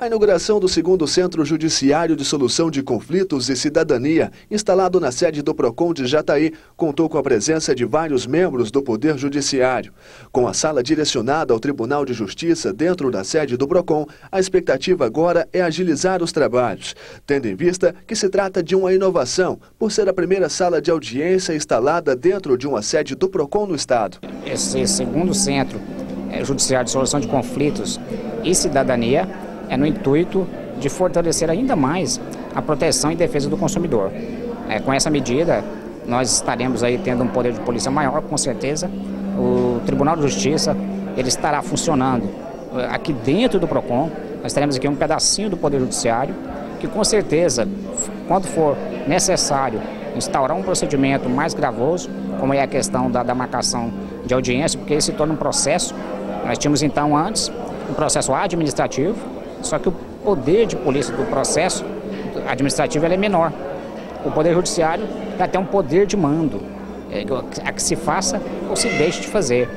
A inauguração do segundo Centro Judiciário de Solução de Conflitos e Cidadania, instalado na sede do PROCON de Jataí, contou com a presença de vários membros do Poder Judiciário. Com a sala direcionada ao Tribunal de Justiça dentro da sede do PROCON, a expectativa agora é agilizar os trabalhos, tendo em vista que se trata de uma inovação, por ser a primeira sala de audiência instalada dentro de uma sede do PROCON no Estado. Esse segundo Centro eh, Judiciário de Solução de Conflitos e Cidadania é no intuito de fortalecer ainda mais a proteção e defesa do consumidor. É, com essa medida, nós estaremos aí tendo um poder de polícia maior, com certeza. O Tribunal de Justiça ele estará funcionando é, aqui dentro do PROCON. Nós teremos aqui um pedacinho do Poder Judiciário, que com certeza, quando for necessário instaurar um procedimento mais gravoso, como é a questão da, da marcação de audiência, porque esse se torna um processo. Nós tínhamos então antes um processo administrativo, só que o poder de polícia do processo administrativo é menor. O Poder Judiciário vai ter um poder de mando, é, a que se faça ou se deixe de fazer.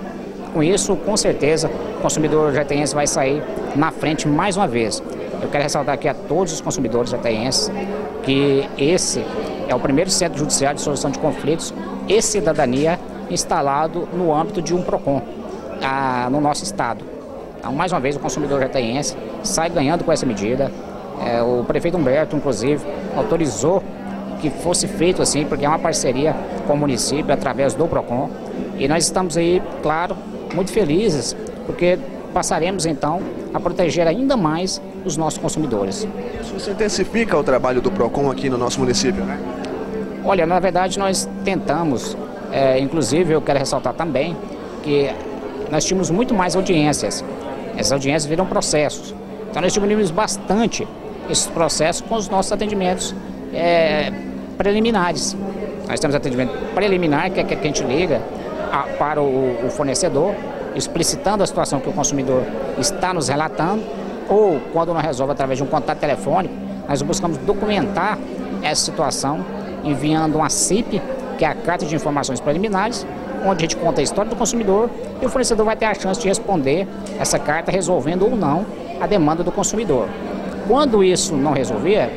Com isso, com certeza, o consumidor jateense vai sair na frente mais uma vez. Eu quero ressaltar aqui a todos os consumidores jateenses que esse é o primeiro centro judiciário de solução de conflitos e cidadania instalado no âmbito de um PROCON a, no nosso estado. Então, mais uma vez, o consumidor jataiense sai ganhando com essa medida. É, o prefeito Humberto, inclusive, autorizou que fosse feito assim, porque é uma parceria com o município através do PROCON. E nós estamos aí, claro, muito felizes, porque passaremos então a proteger ainda mais os nossos consumidores. Isso intensifica o trabalho do PROCON aqui no nosso município, né? Olha, na verdade nós tentamos, é, inclusive eu quero ressaltar também que nós tínhamos muito mais audiências. Essas audiências viram processos. Então nós diminuímos bastante esses processos com os nossos atendimentos é, preliminares. Nós temos atendimento preliminar, que é que a gente liga a, para o, o fornecedor, explicitando a situação que o consumidor está nos relatando, ou quando não resolve através de um contato telefônico, nós buscamos documentar essa situação enviando uma CIP, que é a Carta de Informações Preliminares, onde a gente conta a história do consumidor e o fornecedor vai ter a chance de responder essa carta resolvendo ou não a demanda do consumidor. Quando isso não resolver,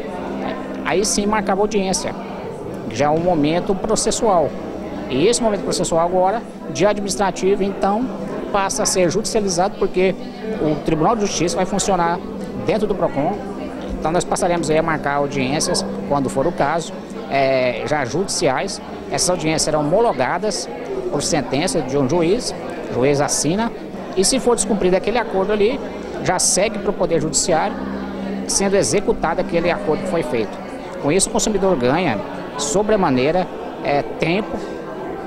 aí sim marcava audiência, já é um momento processual. E esse momento processual agora, de administrativo, então, passa a ser judicializado porque o Tribunal de Justiça vai funcionar dentro do PROCON. Então nós passaremos a marcar audiências, quando for o caso, é, já judiciais. Essas audiências serão homologadas por sentença de um juiz, o juiz assina, e se for descumprido aquele acordo ali, já segue para o Poder Judiciário, sendo executado aquele acordo que foi feito. Com isso, o consumidor ganha, sobremaneira, é, tempo,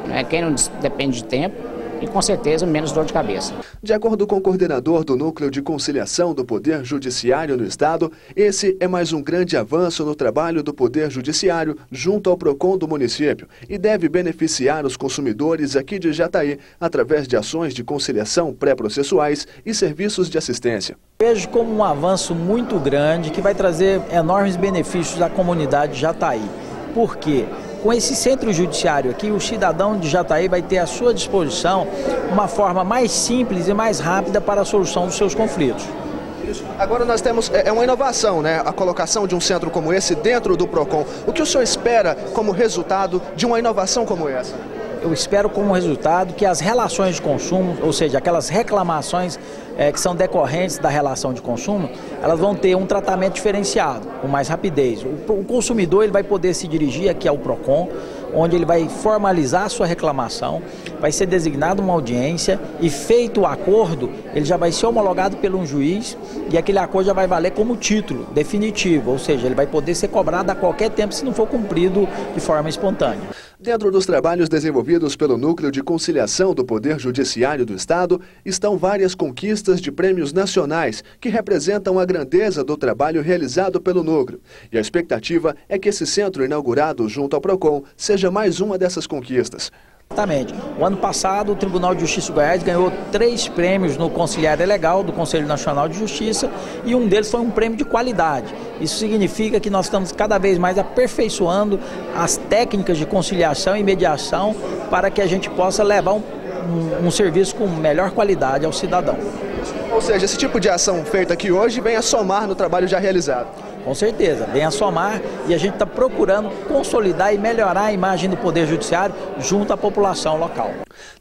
né, quem não depende de tempo, e com certeza menos dor de cabeça. De acordo com o coordenador do Núcleo de Conciliação do Poder Judiciário no Estado, esse é mais um grande avanço no trabalho do Poder Judiciário junto ao PROCON do município e deve beneficiar os consumidores aqui de Jataí através de ações de conciliação pré-processuais e serviços de assistência. Vejo como um avanço muito grande que vai trazer enormes benefícios à comunidade de Jataí. Por quê? Com esse centro judiciário aqui, o cidadão de Jataí vai ter à sua disposição uma forma mais simples e mais rápida para a solução dos seus conflitos. Agora nós temos, é, é uma inovação, né? A colocação de um centro como esse dentro do PROCON. O que o senhor espera como resultado de uma inovação como essa? Eu espero como resultado que as relações de consumo, ou seja, aquelas reclamações é, que são decorrentes da relação de consumo, elas vão ter um tratamento diferenciado, com mais rapidez. O, o consumidor ele vai poder se dirigir aqui ao PROCON, onde ele vai formalizar a sua reclamação, vai ser designada uma audiência e feito o acordo, ele já vai ser homologado por um juiz e aquele acordo já vai valer como título definitivo, ou seja, ele vai poder ser cobrado a qualquer tempo se não for cumprido de forma espontânea. Dentro dos trabalhos desenvolvidos pelo Núcleo de Conciliação do Poder Judiciário do Estado estão várias conquistas de prêmios nacionais que representam a grandeza do trabalho realizado pelo Núcleo. E a expectativa é que esse centro inaugurado junto ao PROCON seja mais uma dessas conquistas. Exatamente. O ano passado, o Tribunal de Justiça de Goiás ganhou três prêmios no Conciliário Legal do Conselho Nacional de Justiça e um deles foi um prêmio de qualidade. Isso significa que nós estamos cada vez mais aperfeiçoando as técnicas de conciliação e mediação para que a gente possa levar um, um, um serviço com melhor qualidade ao cidadão. Ou seja, esse tipo de ação feita aqui hoje vem a somar no trabalho já realizado. Com certeza, vem a somar e a gente está procurando consolidar e melhorar a imagem do Poder Judiciário junto à população local.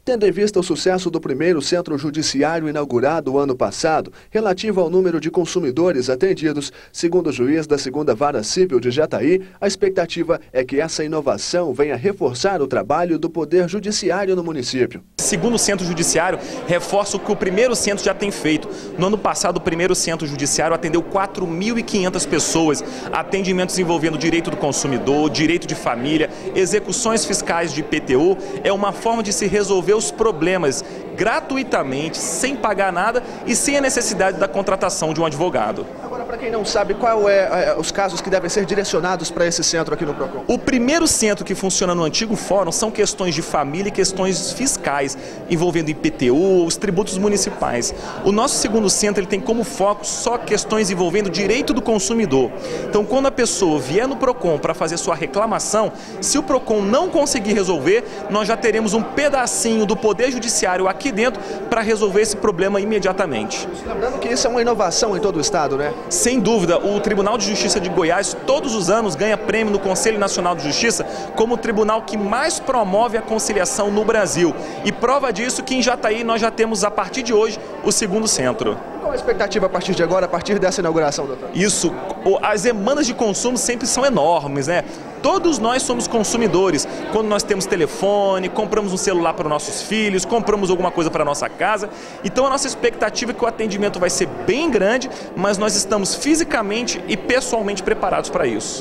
Tendo em vista o sucesso do primeiro centro judiciário inaugurado ano passado, relativo ao número de consumidores atendidos, segundo o juiz da segunda vara civil de Jataí, a expectativa é que essa inovação venha reforçar o trabalho do Poder Judiciário no município. Segundo o centro judiciário, reforça o que o primeiro centro já tem feito. No ano passado, o primeiro centro judiciário atendeu 4.500 pessoas, atendimentos envolvendo direito do consumidor, direito de família, execuções fiscais de IPTU. É uma forma de se resolver os problemas gratuitamente, sem pagar nada e sem a necessidade da contratação de um advogado. Para quem não sabe, qual é, é, os casos que devem ser direcionados para esse centro aqui no Procon? O primeiro centro que funciona no antigo fórum são questões de família e questões fiscais, envolvendo IPTU, os tributos municipais. O nosso segundo centro ele tem como foco só questões envolvendo direito do consumidor. Então, quando a pessoa vier no Procon para fazer sua reclamação, se o Procon não conseguir resolver, nós já teremos um pedacinho do Poder Judiciário aqui dentro para resolver esse problema imediatamente. Lembrando que isso é uma inovação em todo o estado, né? Sem dúvida, o Tribunal de Justiça de Goiás todos os anos ganha prêmio no Conselho Nacional de Justiça como o tribunal que mais promove a conciliação no Brasil. E prova disso que em Jataí nós já temos a partir de hoje o segundo centro. Qual a expectativa a partir de agora, a partir dessa inauguração, doutor? Isso, as demandas de consumo sempre são enormes, né? Todos nós somos consumidores. Quando nós temos telefone, compramos um celular para os nossos filhos, compramos alguma coisa para a nossa casa. Então a nossa expectativa é que o atendimento vai ser bem grande, mas nós estamos fisicamente e pessoalmente preparados para isso.